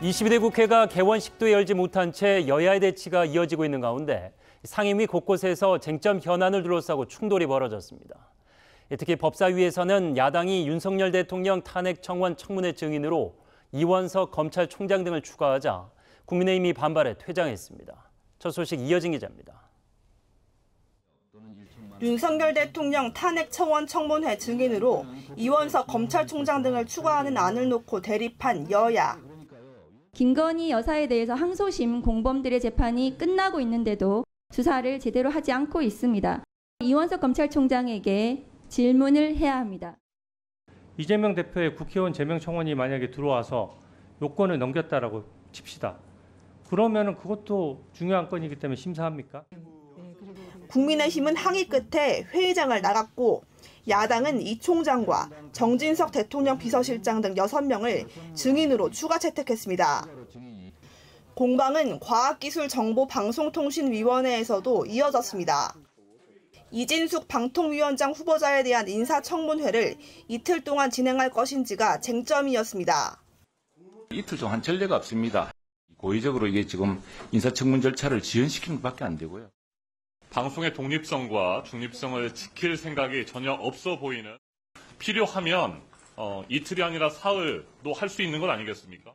22대 국회가 개원식도 열지 못한 채 여야의 대치가 이어지고 있는 가운데 상임위 곳곳에서 쟁점 현안을 둘러싸고 충돌이 벌어졌습니다. 특히 법사위에서는 야당이 윤석열 대통령 탄핵 청원 청문회 증인으로 이원석 검찰총장 등을 추가하자 국민의힘이 반발해 퇴장했습니다. 첫 소식 이어진 기자입니다. 윤석열 대통령 탄핵 청원 청문회 증인으로 이원석 검찰총장 등을 추가하는 안을 놓고 대립한 여야. 김건희 여사에 대해서 항소심 공범들의 재판이 끝나고 있는데도 수사를 제대로 하지 않고 있습니다. 이원석 검찰총장에게 질문을 해야 합니다. 이재명 대표의 국회의원 제명 청원이 만약에 들어와서 요건을 넘겼다라고 칩시다. 그러면은 그것도 중요한 건이기 때문에 심사합니까? 국민의힘은 항의 끝에 회의장을 나갔고 야당은 이 총장과 정진석 대통령 비서실장 등 6명을 증인으로 추가 채택했습니다. 공방은 과학기술정보방송통신위원회에서도 이어졌습니다. 이진숙 방통위원장 후보자에 대한 인사청문회를 이틀 동안 진행할 것인지가 쟁점이었습니다. 이틀 동안 전례가 없습니다. 고의적으로 이게 지금 인사청문 절차를 지연시키는 것밖에 안 되고요. 방송의 독립성과 중립성을 지킬 생각이 전혀 없어 보이는 필요하면 어, 이틀이 아니라 사흘도 할 수 있는 것 아니겠습니까?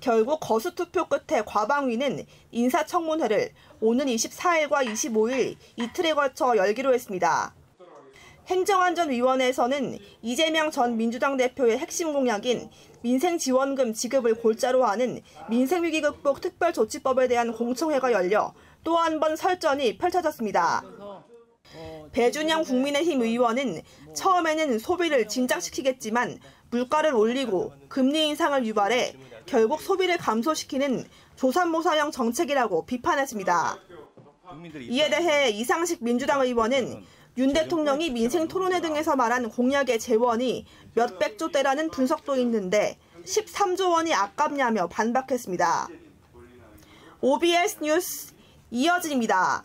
결국 거수 투표 끝에 과방위는 인사청문회를 오는 24일과 25일 이틀에 걸쳐 열기로 했습니다. 행정안전위원회에서는 이재명 전 민주당 대표의 핵심 공약인 민생지원금 지급을 골자로 하는 민생위기 극복 특별조치법에 대한 공청회가 열려 또 한 번 설전이 펼쳐졌습니다. 배준영 국민의힘 의원은 처음에는 소비를 진작시키겠지만 물가를 올리고 금리 인상을 유발해 결국 소비를 감소시키는 조삼모사형 정책이라고 비판했습니다. 이에 대해 이상식 민주당 의원은 윤 대통령이 민생 토론회 등에서 말한 공약의 재원이 몇백조 대라는 분석도 있는데 13조 원이 아깝냐며 반박했습니다. OBS 뉴스 이어진입니다.